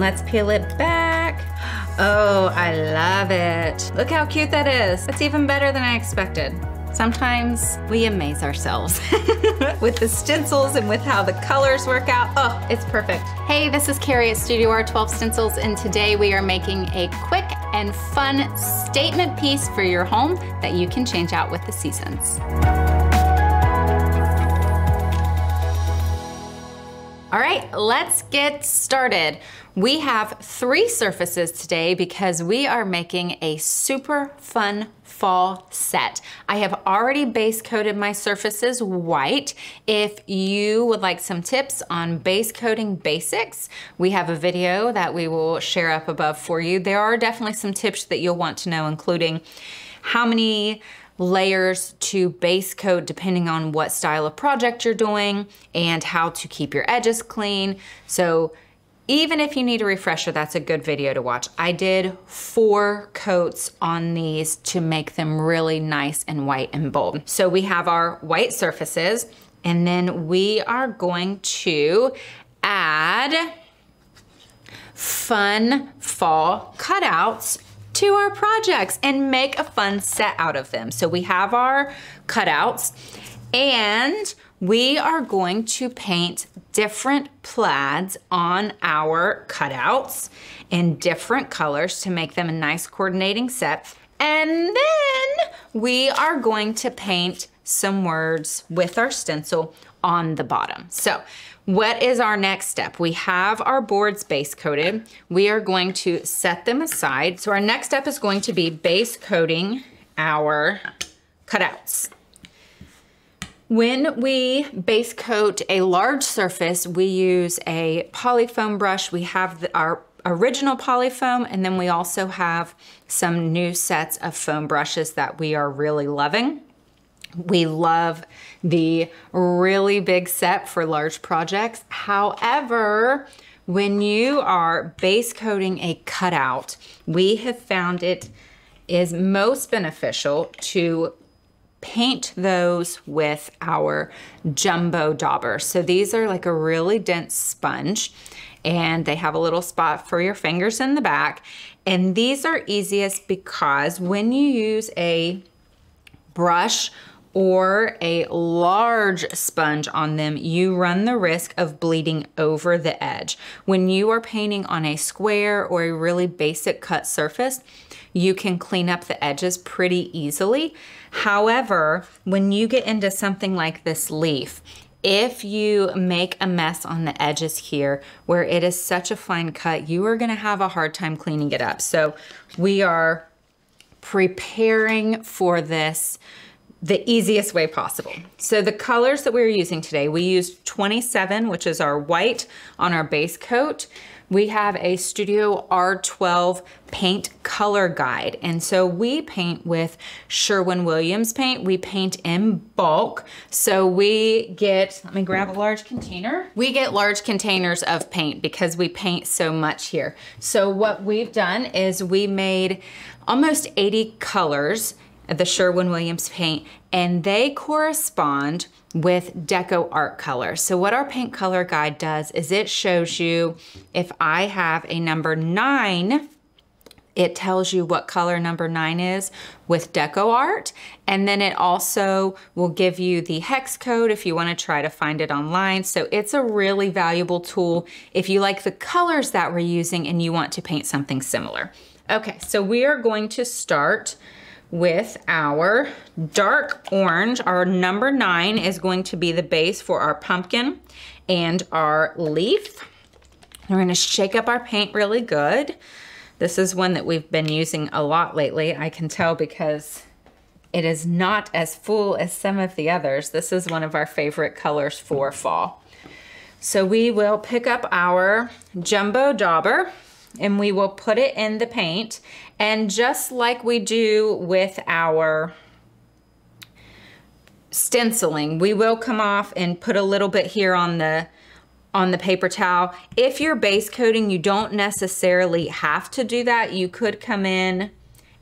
Let's peel it back. Oh, I love it. Look how cute that is. It's even better than I expected. Sometimes we amaze ourselves with the stencils and with how the colors work out. Oh, it's perfect. Hey, this is Kari at Studio R12 Stencils, and today we are making a quick and fun statement piece for your home that you can change out with the seasons. All right, let's get started. We have three surfaces today because we are making a super fun fall set. I have already base coated my surfaces white. If you would like some tips on base coating basics, we have a video that we will share up above for you. There are definitely some tips that you'll want to know, including how many layers to base coat depending on what style of project you're doing and how to keep your edges clean. So even if you need a refresher, that's a good video to watch. I did four coats on these to make them really nice and white and bold. So we have our white surfaces and then we are going to add fun fall cutouts to our projects and make a fun set out of them. So we have our cutouts and we are going to paint different plaids on our cutouts in different colors to make them a nice coordinating set. And then we are going to paint some words with our stencil on the bottom. So what is our next step? We have our boards base coated. We are going to set them aside. So our next step is going to be base coating our cutouts. When we base coat a large surface, we use a polyfoam brush. We have the, our original polyfoam and then we also have some new sets of foam brushes that we are really loving. We love the really big set for large projects. However, when you are base coating a cutout, we have found it is most beneficial to paint those with our jumbo dauber. So these are like a really dense sponge and they have a little spot for your fingers in the back. And these are easiest because when you use a brush or a large sponge on them, you run the risk of bleeding over the edge. When you are painting on a square or a really basic cut surface, you can clean up the edges pretty easily. However, when you get into something like this leaf, if you make a mess on the edges here where it is such a fine cut, you are gonna have a hard time cleaning it up. So we are preparing for this the easiest way possible. So the colors that we're using today, we used 27, which is our white on our base coat. We have a Studio R12 paint color guide. And so we paint with Sherwin-Williams paint. We paint in bulk. So we get, let me grab a large container. We get large containers of paint because we paint so much here. So what we've done is we made almost 80 colors the Sherwin-Williams paint, and they correspond with Deco Art Color. So what our paint color guide does is it shows you if I have a number nine, it tells you what color number nine is with Deco Art. And then it also will give you the hex code if you wanna try to find it online. So it's a really valuable tool if you like the colors that we're using and you want to paint something similar. Okay, so we are going to start with our dark orange. Our number nine is going to be the base for our pumpkin and our leaf. We're gonna shake up our paint really good. This is one that we've been using a lot lately. I can tell because it is not as full as some of the others. This is one of our favorite colors for fall. So we will pick up our jumbo dauber and we will put it in the paint. And just like we do with our stenciling, we will come off and put a little bit here on the on the paper towel. If you're base coating, you don't necessarily have to do that. You could come in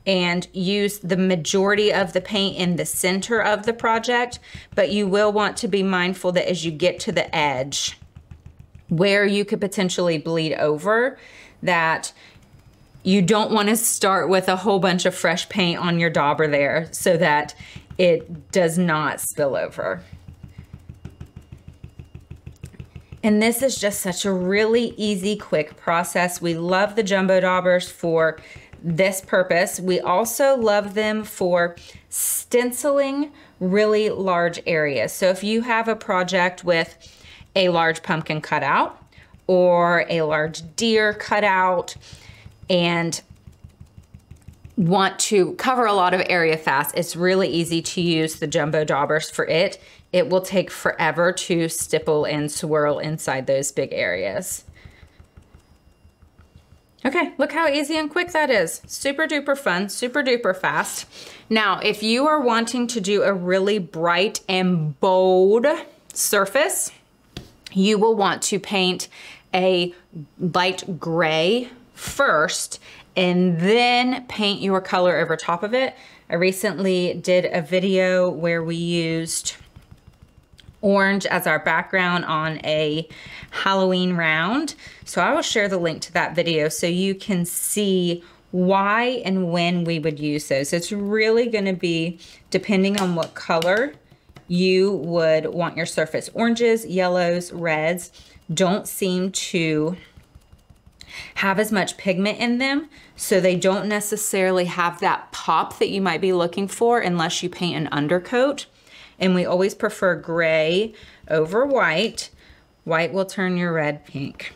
and use the majority of the paint in the center of the project, but you will want to be mindful that as you get to the edge, where you could potentially bleed over that you don't want to start with a whole bunch of fresh paint on your dauber there so that it does not spill over. And this is just such a really easy, quick process. We love the jumbo daubers for this purpose. We also love them for stenciling really large areas. So if you have a project with a large pumpkin cutout or a large deer cutout and want to cover a lot of area fast, it's really easy to use the jumbo daubers for it. It will take forever to stipple and swirl inside those big areas. Okay, look how easy and quick that is. Super duper fun, super duper fast. Now, if you are wanting to do a really bright and bold surface, you will want to paint a light gray first and then paint your color over top of it. I recently did a video where we used orange as our background on a Halloween round. So I will share the link to that video so you can see why and when we would use those. It's really gonna be depending on what color you would want your surface. Oranges, yellows, reds don't seem to have as much pigment in them, so they don't necessarily have that pop that you might be looking for unless you paint an undercoat. And we always prefer gray over white. White will turn your red pink.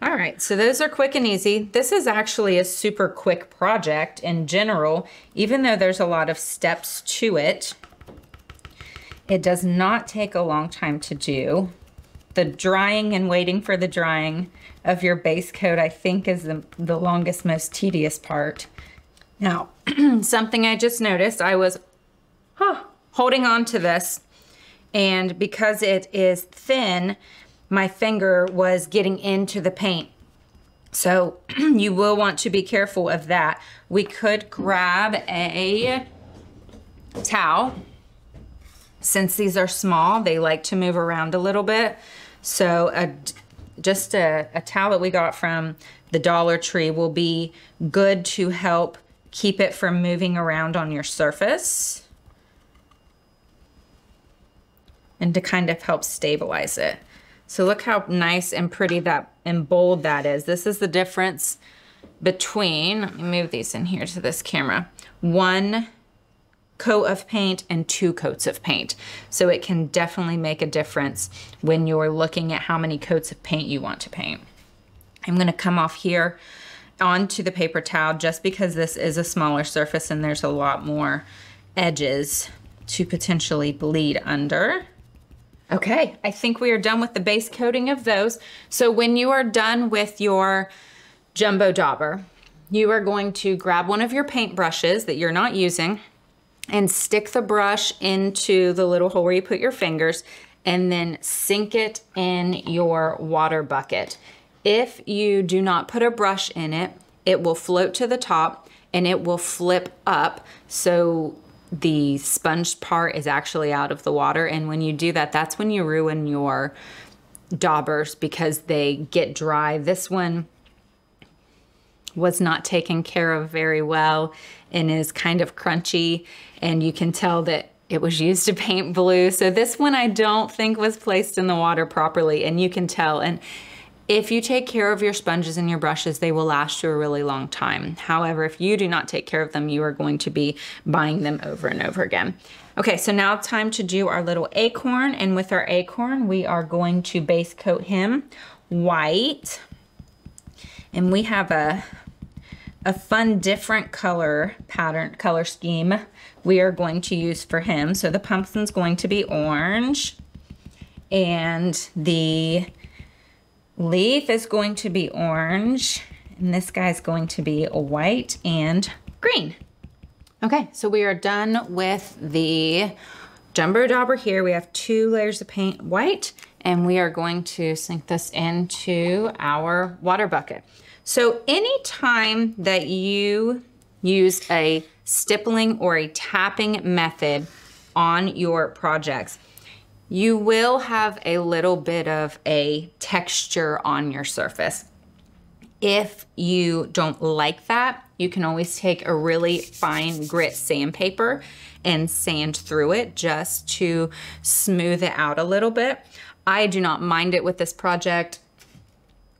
All right, so those are quick and easy. This is actually a super quick project in general, even though there's a lot of steps to it. It does not take a long time to do. The drying and waiting for the drying of your base coat, I think is the, the longest, most tedious part. Now, something I just noticed, I was huh, holding on to this and because it is thin, my finger was getting into the paint. So you will want to be careful of that. We could grab a towel. Since these are small, they like to move around a little bit. So a, just a, a towel that we got from the Dollar Tree will be good to help keep it from moving around on your surface and to kind of help stabilize it. So look how nice and pretty that and bold that is. This is the difference between, let me move these in here to this camera, one coat of paint and two coats of paint. So it can definitely make a difference when you're looking at how many coats of paint you want to paint. I'm gonna come off here onto the paper towel just because this is a smaller surface and there's a lot more edges to potentially bleed under. Okay, I think we are done with the base coating of those. So when you are done with your jumbo dauber, you are going to grab one of your paint brushes that you're not using and stick the brush into the little hole where you put your fingers and then sink it in your water bucket. If you do not put a brush in it, it will float to the top and it will flip up. So the sponge part is actually out of the water. And when you do that, that's when you ruin your daubers because they get dry. This one was not taken care of very well and is kind of crunchy. And you can tell that it was used to paint blue. So this one I don't think was placed in the water properly and you can tell. And if you take care of your sponges and your brushes, they will last you a really long time. However, if you do not take care of them, you are going to be buying them over and over again. Okay, so now time to do our little acorn. And with our acorn, we are going to base coat him white. And we have a, a fun different color pattern, color scheme we are going to use for him. So the pumpkin's going to be orange. And the Leaf is going to be orange, and this guy's going to be white and green. Okay, so we are done with the jumbo dauber here. We have two layers of paint white, and we are going to sink this into our water bucket. So anytime that you use a stippling or a tapping method on your projects, you will have a little bit of a texture on your surface. If you don't like that, you can always take a really fine grit sandpaper and sand through it just to smooth it out a little bit. I do not mind it with this project.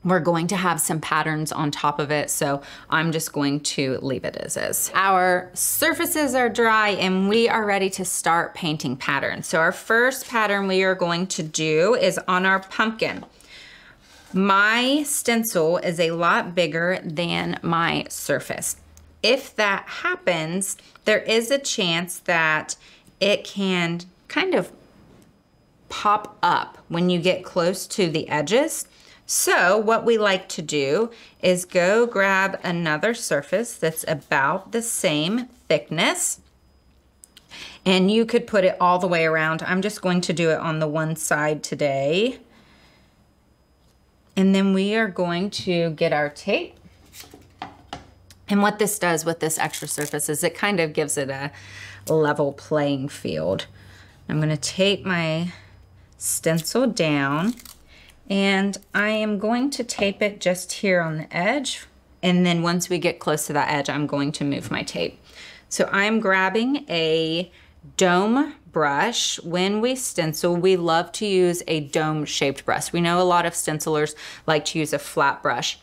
We're going to have some patterns on top of it, so I'm just going to leave it as is. Our surfaces are dry and we are ready to start painting patterns. So our first pattern we are going to do is on our pumpkin. My stencil is a lot bigger than my surface. If that happens, there is a chance that it can kind of pop up when you get close to the edges. So what we like to do is go grab another surface that's about the same thickness and you could put it all the way around. I'm just going to do it on the one side today. And then we are going to get our tape. And what this does with this extra surface is it kind of gives it a level playing field. I'm gonna tape my stencil down and I am going to tape it just here on the edge. And then once we get close to that edge, I'm going to move my tape. So I'm grabbing a dome brush. When we stencil, we love to use a dome shaped brush. We know a lot of stencilers like to use a flat brush.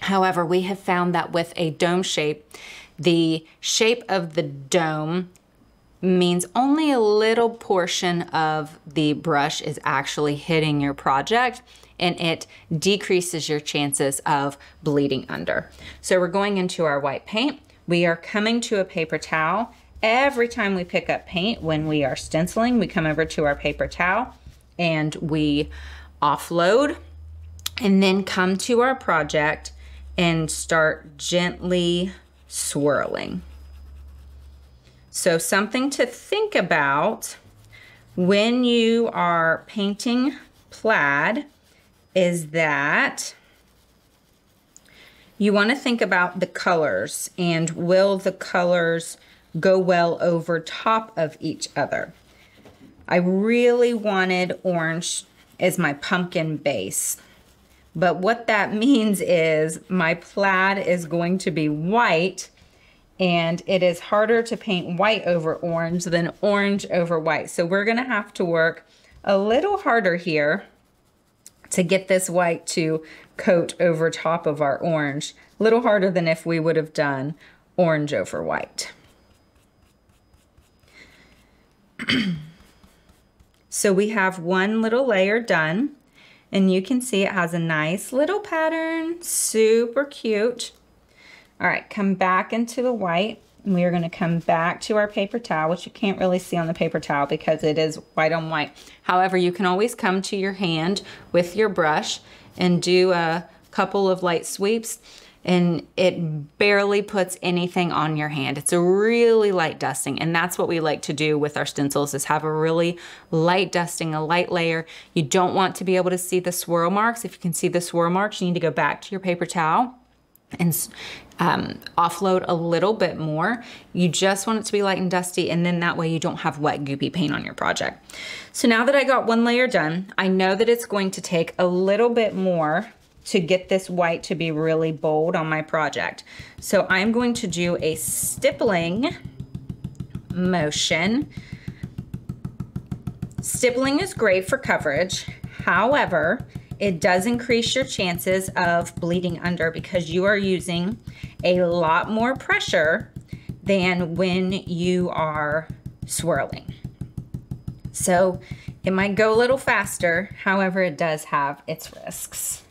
However, we have found that with a dome shape, the shape of the dome means only a little portion of the brush is actually hitting your project and it decreases your chances of bleeding under. So we're going into our white paint. We are coming to a paper towel Every time we pick up paint when we are stenciling, we come over to our paper towel and we offload and then come to our project and start gently swirling. So something to think about when you are painting plaid is that you want to think about the colors and will the colors go well over top of each other. I really wanted orange as my pumpkin base. But what that means is my plaid is going to be white and it is harder to paint white over orange than orange over white. So we're gonna have to work a little harder here to get this white to coat over top of our orange. A little harder than if we would have done orange over white. so we have one little layer done and you can see it has a nice little pattern, super cute. All right, come back into the white. And we are gonna come back to our paper towel, which you can't really see on the paper towel because it is white on white. However, you can always come to your hand with your brush and do a couple of light sweeps and it barely puts anything on your hand. It's a really light dusting and that's what we like to do with our stencils is have a really light dusting, a light layer. You don't want to be able to see the swirl marks. If you can see the swirl marks, you need to go back to your paper towel and um, offload a little bit more. You just want it to be light and dusty and then that way you don't have wet goopy paint on your project. So now that I got one layer done, I know that it's going to take a little bit more to get this white to be really bold on my project. So I'm going to do a stippling motion. Stippling is great for coverage. However, it does increase your chances of bleeding under because you are using a lot more pressure than when you are swirling. So it might go a little faster, however, it does have its risks.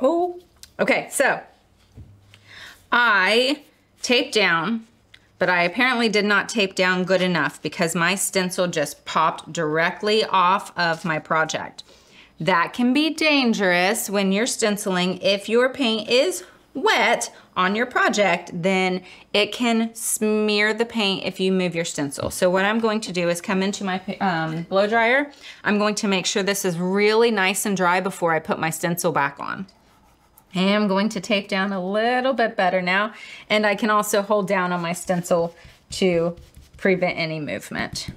Oh, okay, so I taped down, but I apparently did not tape down good enough because my stencil just popped directly off of my project. That can be dangerous when you're stenciling. If your paint is wet on your project, then it can smear the paint if you move your stencil. So what I'm going to do is come into my um, blow dryer. I'm going to make sure this is really nice and dry before I put my stencil back on. I am going to tape down a little bit better now. And I can also hold down on my stencil to prevent any movement.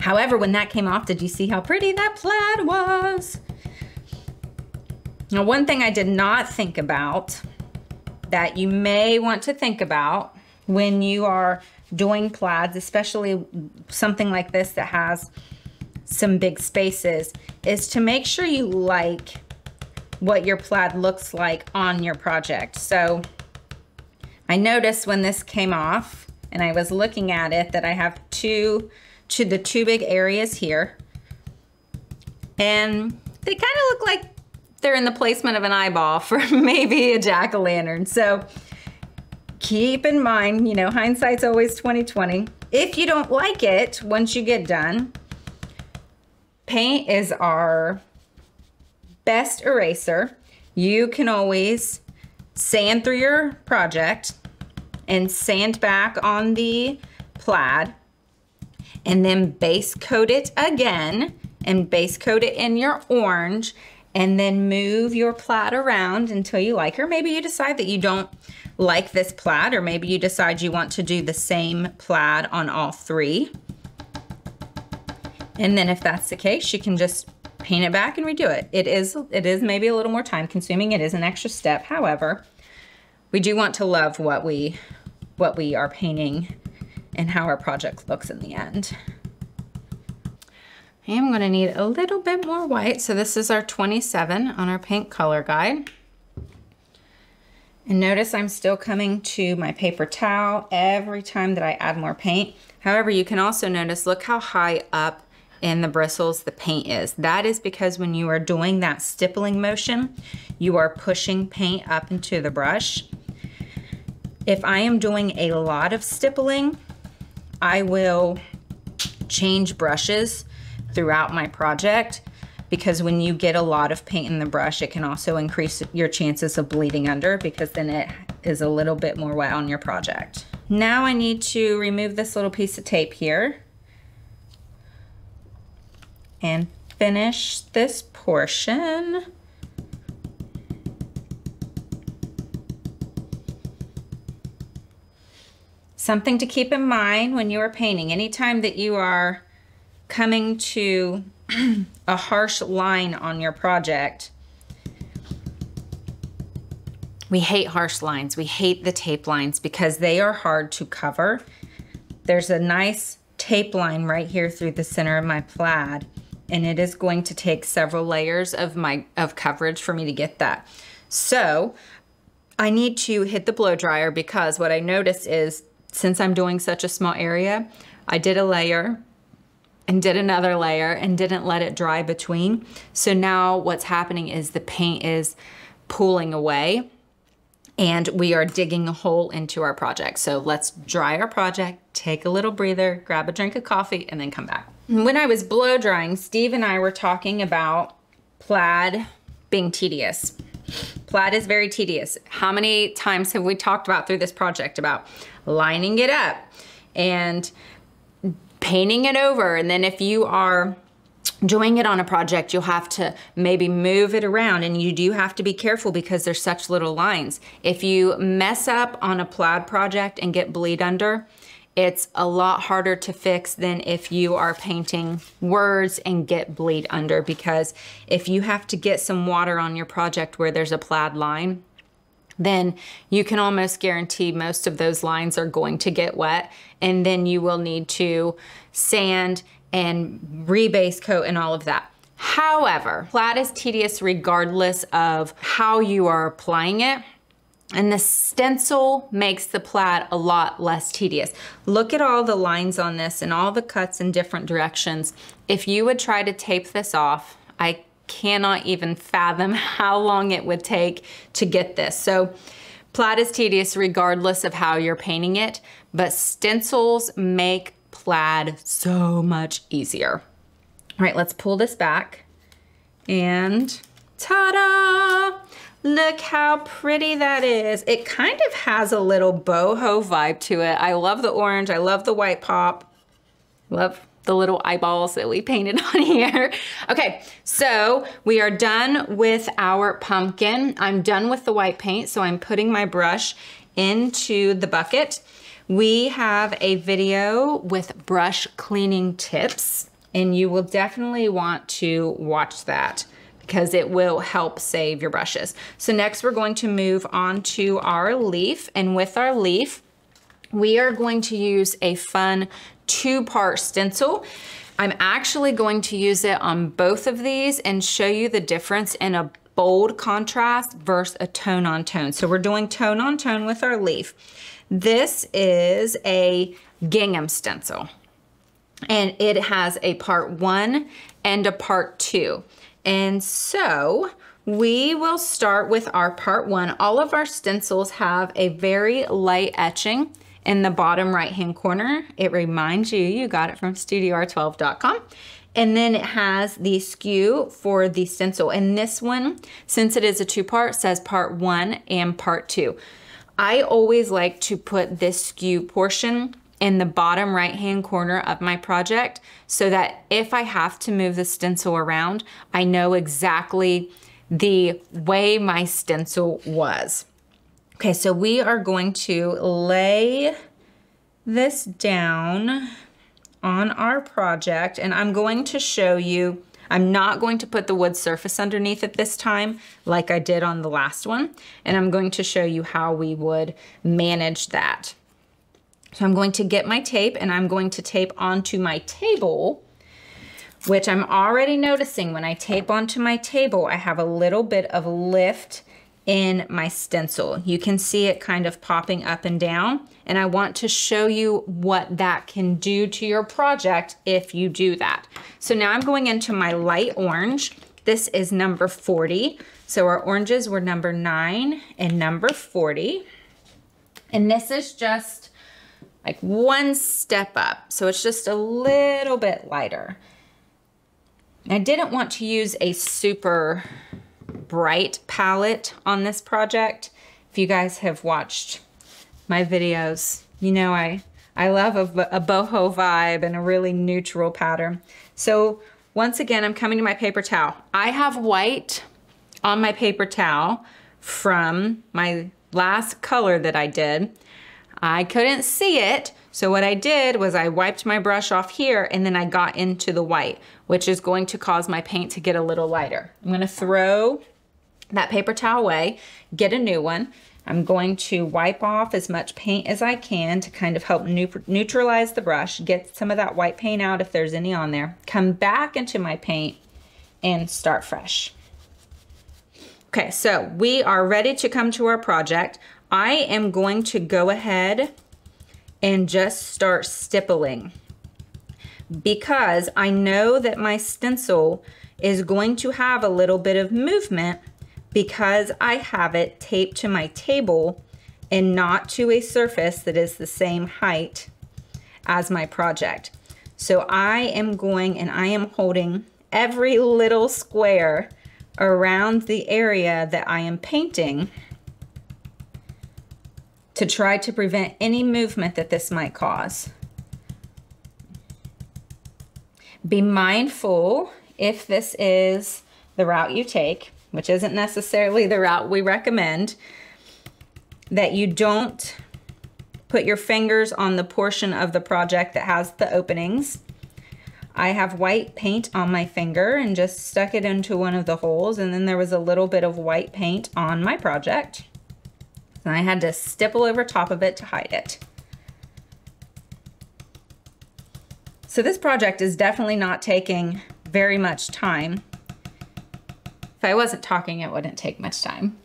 However, when that came off, did you see how pretty that plaid was? Now, one thing I did not think about that you may want to think about when you are doing plaids, especially something like this that has some big spaces, is to make sure you like what your plaid looks like on your project. So I noticed when this came off and I was looking at it that I have two to the two big areas here. And they kind of look like they're in the placement of an eyeball for maybe a jack-o'-lantern. So keep in mind, you know, hindsight's always 2020. If you don't like it once you get done, paint is our best eraser. You can always sand through your project and sand back on the plaid and then base coat it again and base coat it in your orange and then move your plaid around until you like her. Maybe you decide that you don't like this plaid or maybe you decide you want to do the same plaid on all three. And then if that's the case, you can just paint it back and redo it. It is, it is maybe a little more time consuming. It is an extra step. However, we do want to love what we, what we are painting and how our project looks in the end. I am gonna need a little bit more white. So this is our 27 on our paint color guide. And notice I'm still coming to my paper towel every time that I add more paint. However, you can also notice, look how high up in the bristles the paint is. That is because when you are doing that stippling motion, you are pushing paint up into the brush. If I am doing a lot of stippling, I will change brushes throughout my project because when you get a lot of paint in the brush, it can also increase your chances of bleeding under because then it is a little bit more wet on your project. Now I need to remove this little piece of tape here and finish this portion. Something to keep in mind when you are painting, anytime that you are coming to a harsh line on your project, we hate harsh lines. We hate the tape lines because they are hard to cover. There's a nice tape line right here through the center of my plaid and it is going to take several layers of my of coverage for me to get that. So I need to hit the blow dryer because what I noticed is since I'm doing such a small area, I did a layer and did another layer and didn't let it dry between. So now what's happening is the paint is pooling away and we are digging a hole into our project. So let's dry our project, take a little breather, grab a drink of coffee, and then come back. When I was blow drying, Steve and I were talking about plaid being tedious. Plaid is very tedious. How many times have we talked about through this project about lining it up and painting it over. And then if you are doing it on a project, you'll have to maybe move it around and you do have to be careful because there's such little lines. If you mess up on a plaid project and get bleed under, it's a lot harder to fix than if you are painting words and get bleed under because if you have to get some water on your project where there's a plaid line, then you can almost guarantee most of those lines are going to get wet and then you will need to sand and rebase coat and all of that. However, plaid is tedious regardless of how you are applying it. And the stencil makes the plaid a lot less tedious. Look at all the lines on this and all the cuts in different directions. If you would try to tape this off, I cannot even fathom how long it would take to get this. So plaid is tedious regardless of how you're painting it, but stencils make plaid so much easier. All right, let's pull this back and ta-da! Look how pretty that is. It kind of has a little boho vibe to it. I love the orange, I love the white pop. Love, the little eyeballs that we painted on here. Okay, so we are done with our pumpkin. I'm done with the white paint, so I'm putting my brush into the bucket. We have a video with brush cleaning tips, and you will definitely want to watch that because it will help save your brushes. So next we're going to move on to our leaf, and with our leaf, we are going to use a fun two-part stencil. I'm actually going to use it on both of these and show you the difference in a bold contrast versus a tone on tone. So we're doing tone on tone with our leaf. This is a gingham stencil and it has a part one and a part two. And so we will start with our part one. All of our stencils have a very light etching in the bottom right hand corner. It reminds you, you got it from studior12.com. And then it has the SKU for the stencil. And this one, since it is a two part, says part one and part two. I always like to put this SKU portion in the bottom right hand corner of my project so that if I have to move the stencil around, I know exactly the way my stencil was. Okay, so we are going to lay this down on our project and I'm going to show you, I'm not going to put the wood surface underneath it this time like I did on the last one. And I'm going to show you how we would manage that. So I'm going to get my tape and I'm going to tape onto my table which I'm already noticing when I tape onto my table, I have a little bit of lift in my stencil. You can see it kind of popping up and down and I want to show you what that can do to your project if you do that. So now I'm going into my light orange. This is number 40. So our oranges were number nine and number 40. And this is just like one step up. So it's just a little bit lighter. I didn't want to use a super bright palette on this project. If you guys have watched my videos, you know I, I love a, a boho vibe and a really neutral pattern. So once again, I'm coming to my paper towel. I have white on my paper towel from my last color that I did. I couldn't see it, so what I did was I wiped my brush off here and then I got into the white, which is going to cause my paint to get a little lighter. I'm gonna throw that paper towel away, get a new one. I'm going to wipe off as much paint as I can to kind of help neutralize the brush, get some of that white paint out if there's any on there, come back into my paint and start fresh. Okay, so we are ready to come to our project. I am going to go ahead and just start stippling because I know that my stencil is going to have a little bit of movement because I have it taped to my table and not to a surface that is the same height as my project. So I am going and I am holding every little square around the area that I am painting to try to prevent any movement that this might cause. Be mindful if this is the route you take which isn't necessarily the route we recommend, that you don't put your fingers on the portion of the project that has the openings. I have white paint on my finger and just stuck it into one of the holes and then there was a little bit of white paint on my project. And I had to stipple over top of it to hide it. So this project is definitely not taking very much time. If I wasn't talking, it wouldn't take much time.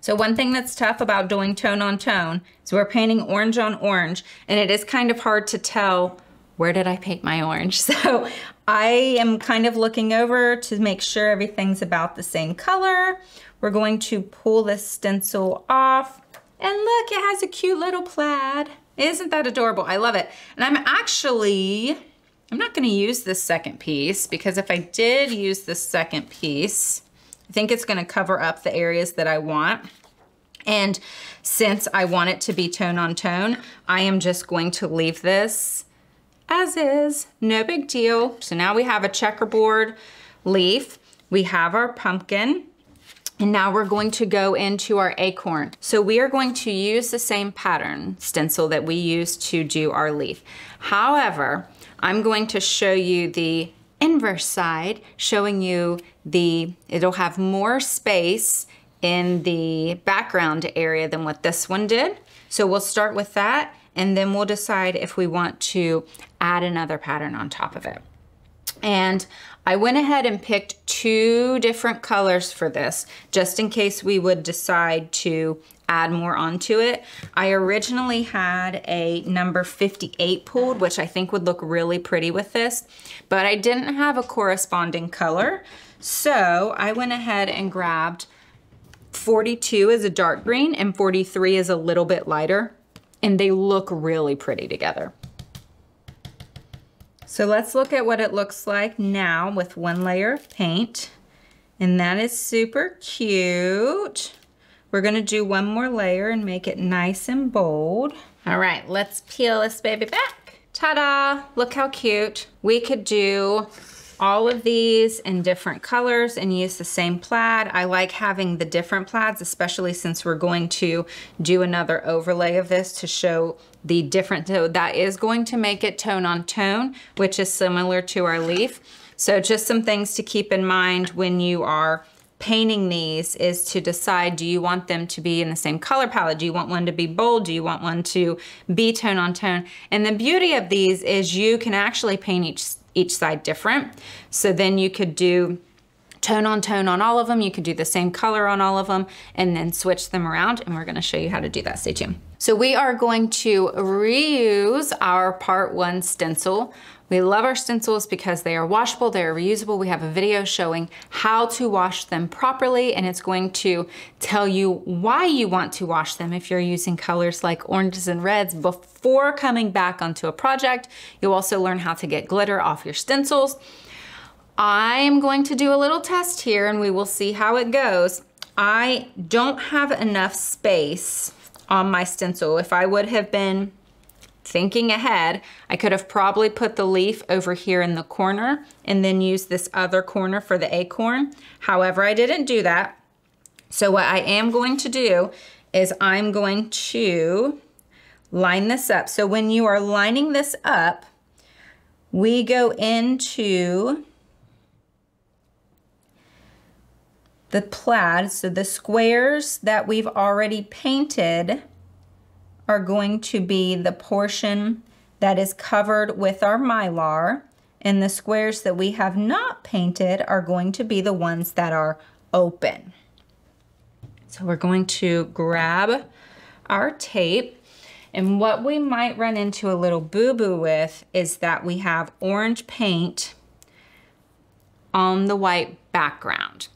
So one thing that's tough about doing tone on tone is we're painting orange on orange and it is kind of hard to tell where did I paint my orange? So I am kind of looking over to make sure everything's about the same color. We're going to pull this stencil off and look, it has a cute little plaid. Isn't that adorable? I love it. And I'm actually, I'm not gonna use this second piece because if I did use the second piece, I think it's gonna cover up the areas that I want. And since I want it to be tone on tone, I am just going to leave this as is, no big deal. So now we have a checkerboard leaf. We have our pumpkin. And now we're going to go into our acorn. So we are going to use the same pattern stencil that we used to do our leaf. However, I'm going to show you the inverse side, showing you the, it'll have more space in the background area than what this one did. So we'll start with that and then we'll decide if we want to add another pattern on top of it. And I went ahead and picked two different colors for this, just in case we would decide to add more onto it. I originally had a number 58 pulled, which I think would look really pretty with this, but I didn't have a corresponding color. So I went ahead and grabbed 42 is a dark green and 43 is a little bit lighter, and they look really pretty together. So let's look at what it looks like now with one layer of paint. And that is super cute. We're gonna do one more layer and make it nice and bold. All right, let's peel this baby back. Ta-da, look how cute. We could do all of these in different colors and use the same plaid. I like having the different plaids, especially since we're going to do another overlay of this to show the different, so that is going to make it tone on tone, which is similar to our leaf. So just some things to keep in mind when you are painting these is to decide, do you want them to be in the same color palette? Do you want one to be bold? Do you want one to be tone on tone? And the beauty of these is you can actually paint each each side different. So then you could do tone on tone on all of them. You could do the same color on all of them and then switch them around. And we're gonna show you how to do that. Stay tuned. So we are going to reuse our part one stencil. We love our stencils because they are washable, they are reusable. We have a video showing how to wash them properly and it's going to tell you why you want to wash them if you're using colors like oranges and reds before coming back onto a project. You'll also learn how to get glitter off your stencils. I'm going to do a little test here and we will see how it goes. I don't have enough space on my stencil. If I would have been thinking ahead, I could have probably put the leaf over here in the corner and then use this other corner for the acorn. However, I didn't do that. So what I am going to do is I'm going to line this up. So when you are lining this up, we go into the plaid. So the squares that we've already painted are going to be the portion that is covered with our mylar and the squares that we have not painted are going to be the ones that are open. So we're going to grab our tape and what we might run into a little boo-boo with is that we have orange paint on the white background.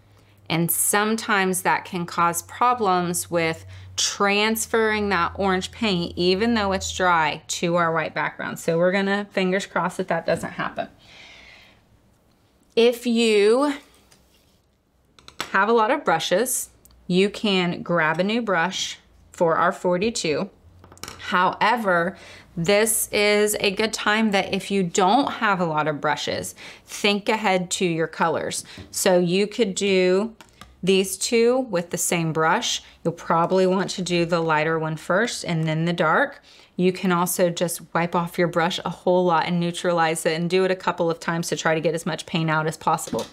And sometimes that can cause problems with transferring that orange paint, even though it's dry, to our white background. So we're gonna fingers crossed that that doesn't happen. If you have a lot of brushes, you can grab a new brush for our 42. However, this is a good time that if you don't have a lot of brushes, think ahead to your colors. So you could do these two with the same brush. You'll probably want to do the lighter one first and then the dark. You can also just wipe off your brush a whole lot and neutralize it and do it a couple of times to try to get as much paint out as possible.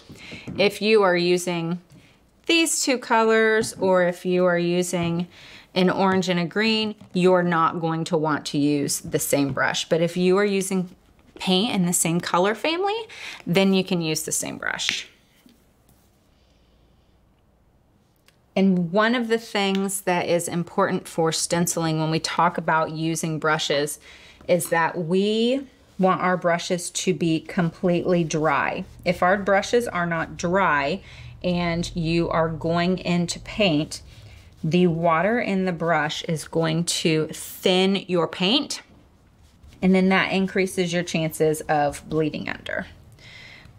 If you are using these two colors or if you are using an orange and a green, you're not going to want to use the same brush. But if you are using paint in the same color family, then you can use the same brush. And one of the things that is important for stenciling when we talk about using brushes is that we want our brushes to be completely dry. If our brushes are not dry and you are going into paint, the water in the brush is going to thin your paint and then that increases your chances of bleeding under.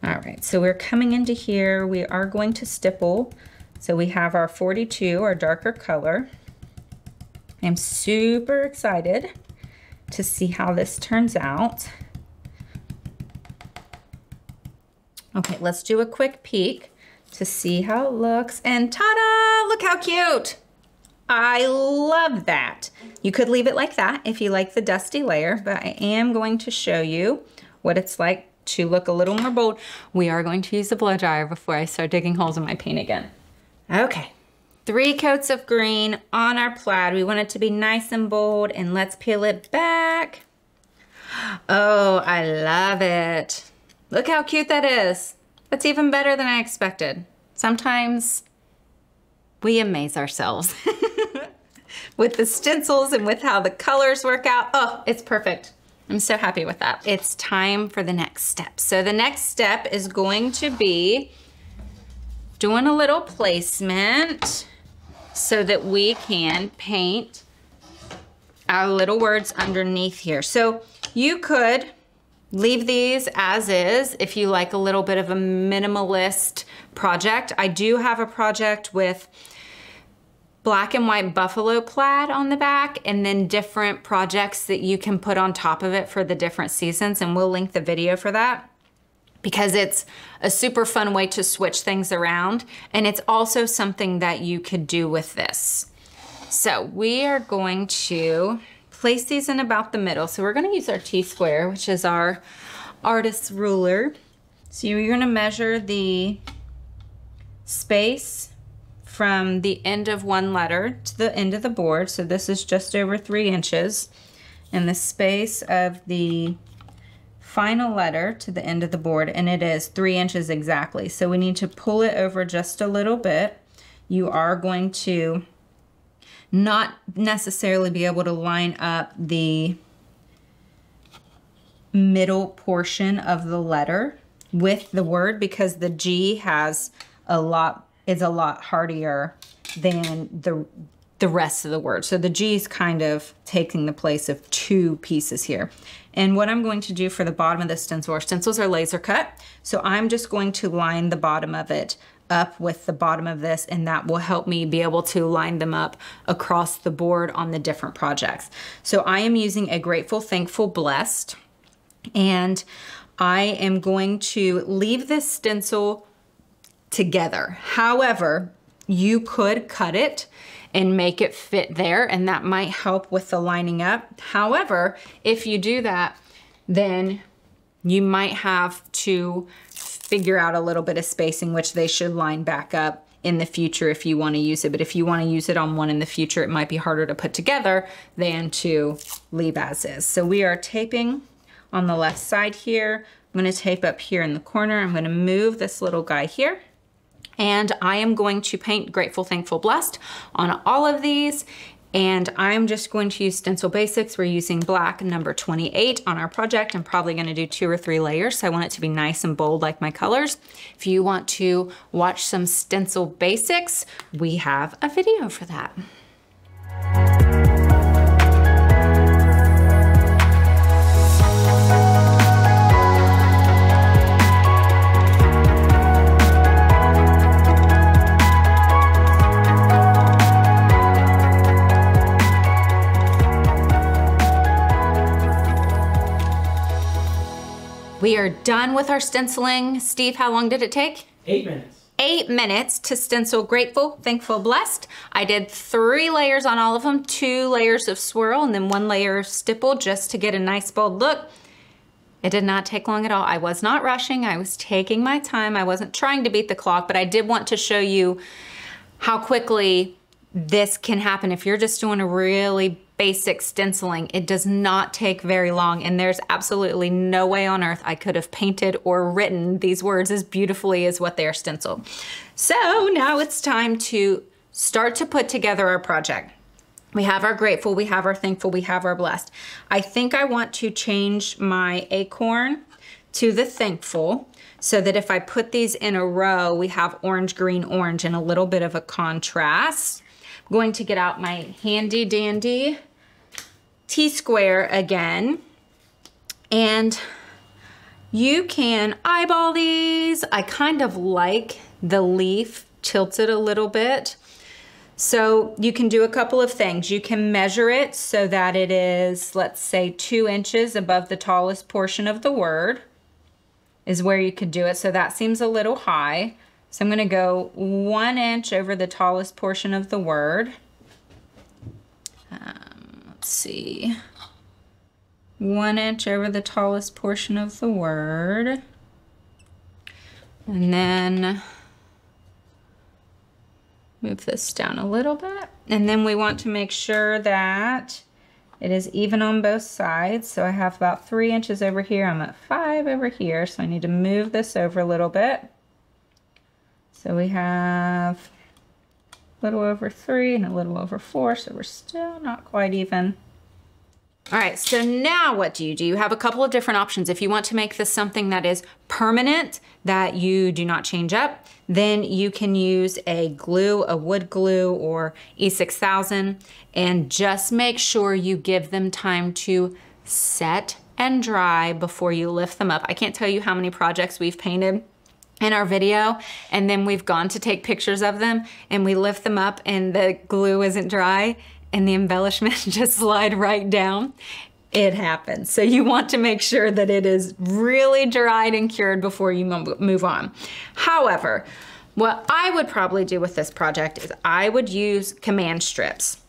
All right, so we're coming into here. We are going to stipple so we have our 42, our darker color. I'm super excited to see how this turns out. Okay, let's do a quick peek to see how it looks. And ta-da, look how cute. I love that. You could leave it like that if you like the dusty layer, but I am going to show you what it's like to look a little more bold. We are going to use the blow dryer before I start digging holes in my paint again. Okay, three coats of green on our plaid. We want it to be nice and bold and let's peel it back. Oh, I love it. Look how cute that is. That's even better than I expected. Sometimes we amaze ourselves with the stencils and with how the colors work out. Oh, it's perfect. I'm so happy with that. It's time for the next step. So the next step is going to be doing a little placement so that we can paint our little words underneath here. So you could leave these as is if you like a little bit of a minimalist project. I do have a project with black and white buffalo plaid on the back and then different projects that you can put on top of it for the different seasons and we'll link the video for that because it's a super fun way to switch things around and it's also something that you could do with this. So we are going to place these in about the middle. So we're gonna use our T-square, which is our artist's ruler. So you're gonna measure the space from the end of one letter to the end of the board. So this is just over three inches. And the space of the final letter to the end of the board, and it is three inches exactly. So we need to pull it over just a little bit. You are going to not necessarily be able to line up the middle portion of the letter with the word because the G has a lot is a lot hardier than the the rest of the word. So the G is kind of taking the place of two pieces here. And what I'm going to do for the bottom of the stencil, our stencils are laser cut, so I'm just going to line the bottom of it up with the bottom of this and that will help me be able to line them up across the board on the different projects. So I am using a Grateful, Thankful, Blessed and I am going to leave this stencil together. However, you could cut it and make it fit there and that might help with the lining up. However, if you do that, then you might have to figure out a little bit of spacing which they should line back up in the future if you want to use it. But if you want to use it on one in the future, it might be harder to put together than to leave as is. So we are taping on the left side here. I'm going to tape up here in the corner. I'm going to move this little guy here and I am going to paint Grateful, Thankful, Blessed on all of these. And I'm just going to use Stencil Basics. We're using black number 28 on our project. I'm probably gonna do two or three layers. So I want it to be nice and bold like my colors. If you want to watch some Stencil Basics, we have a video for that. We are done with our stenciling. Steve, how long did it take? Eight minutes. Eight minutes to stencil Grateful, Thankful, Blessed. I did three layers on all of them, two layers of swirl and then one layer of stipple just to get a nice bold look. It did not take long at all. I was not rushing. I was taking my time. I wasn't trying to beat the clock, but I did want to show you how quickly this can happen if you're just doing a really basic stenciling. It does not take very long and there's absolutely no way on earth I could have painted or written these words as beautifully as what they are stenciled. So now it's time to start to put together our project. We have our grateful, we have our thankful, we have our blessed. I think I want to change my acorn to the thankful so that if I put these in a row, we have orange, green, orange and a little bit of a contrast going to get out my handy dandy T-square again. And you can eyeball these. I kind of like the leaf tilted a little bit. So you can do a couple of things. You can measure it so that it is, let's say two inches above the tallest portion of the word. is where you could do it. So that seems a little high. So I'm gonna go one inch over the tallest portion of the word. Um, let's see. One inch over the tallest portion of the word. And then move this down a little bit. And then we want to make sure that it is even on both sides. So I have about three inches over here. I'm at five over here. So I need to move this over a little bit. So we have a little over three and a little over four. So we're still not quite even. All right, so now what do you do? You have a couple of different options. If you want to make this something that is permanent, that you do not change up, then you can use a glue, a wood glue or E6000, and just make sure you give them time to set and dry before you lift them up. I can't tell you how many projects we've painted in our video and then we've gone to take pictures of them and we lift them up and the glue isn't dry and the embellishments just slide right down, it happens. So you want to make sure that it is really dried and cured before you move on. However, what I would probably do with this project is I would use command strips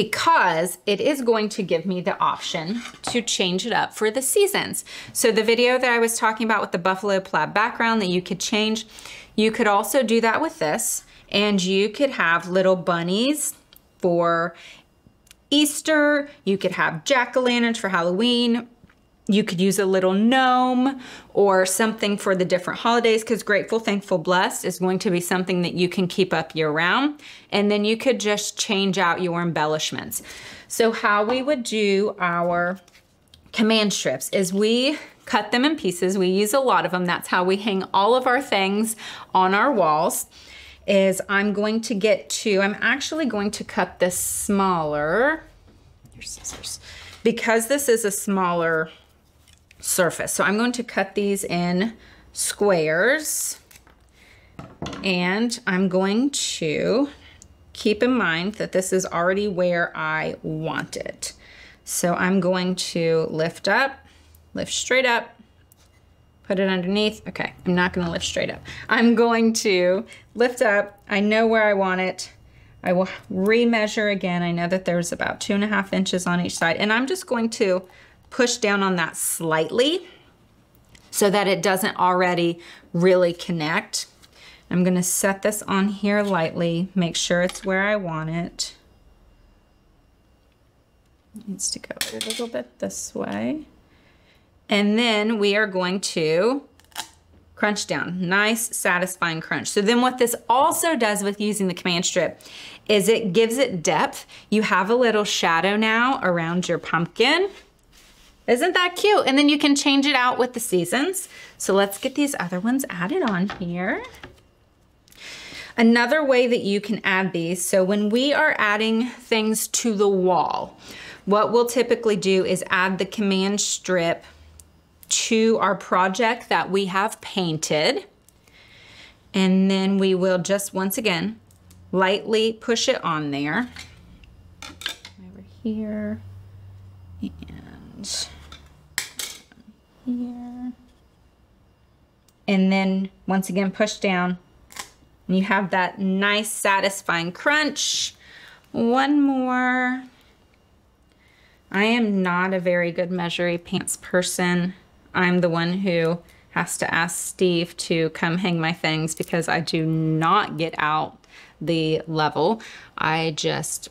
because it is going to give me the option to change it up for the seasons. So the video that I was talking about with the buffalo plaid background that you could change, you could also do that with this and you could have little bunnies for Easter. You could have jack-o'-lanterns for Halloween. You could use a little gnome or something for the different holidays because Grateful, Thankful, Blessed is going to be something that you can keep up year round. And then you could just change out your embellishments. So how we would do our command strips is we cut them in pieces. We use a lot of them. That's how we hang all of our things on our walls is I'm going to get to, I'm actually going to cut this smaller, your scissors, because this is a smaller surface. So I'm going to cut these in squares and I'm going to keep in mind that this is already where I want it. So I'm going to lift up, lift straight up, put it underneath. Okay, I'm not gonna lift straight up. I'm going to lift up. I know where I want it. I will re-measure again. I know that there's about two and a half inches on each side. And I'm just going to push down on that slightly so that it doesn't already really connect. I'm gonna set this on here lightly, make sure it's where I want it. It needs to go a little bit this way. And then we are going to crunch down. Nice, satisfying crunch. So then what this also does with using the command strip is it gives it depth. You have a little shadow now around your pumpkin. Isn't that cute? And then you can change it out with the seasons. So let's get these other ones added on here. Another way that you can add these, so when we are adding things to the wall, what we'll typically do is add the command strip to our project that we have painted. And then we will just, once again, lightly push it on there. Over here and here. And then once again, push down. And you have that nice satisfying crunch. One more. I am not a very good measuring pants person. I'm the one who has to ask Steve to come hang my things because I do not get out the level. I just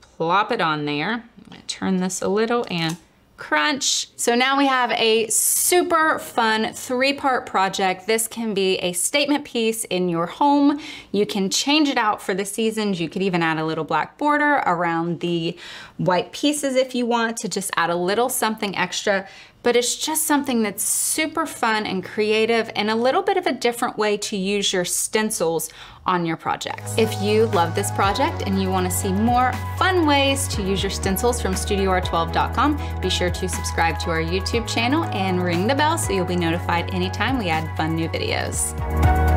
plop it on there. Turn this a little and crunch. So now we have a super fun three-part project. This can be a statement piece in your home. You can change it out for the seasons. You could even add a little black border around the white pieces if you want to just add a little something extra but it's just something that's super fun and creative and a little bit of a different way to use your stencils on your projects. If you love this project and you wanna see more fun ways to use your stencils from StudioR12.com, be sure to subscribe to our YouTube channel and ring the bell so you'll be notified anytime we add fun new videos.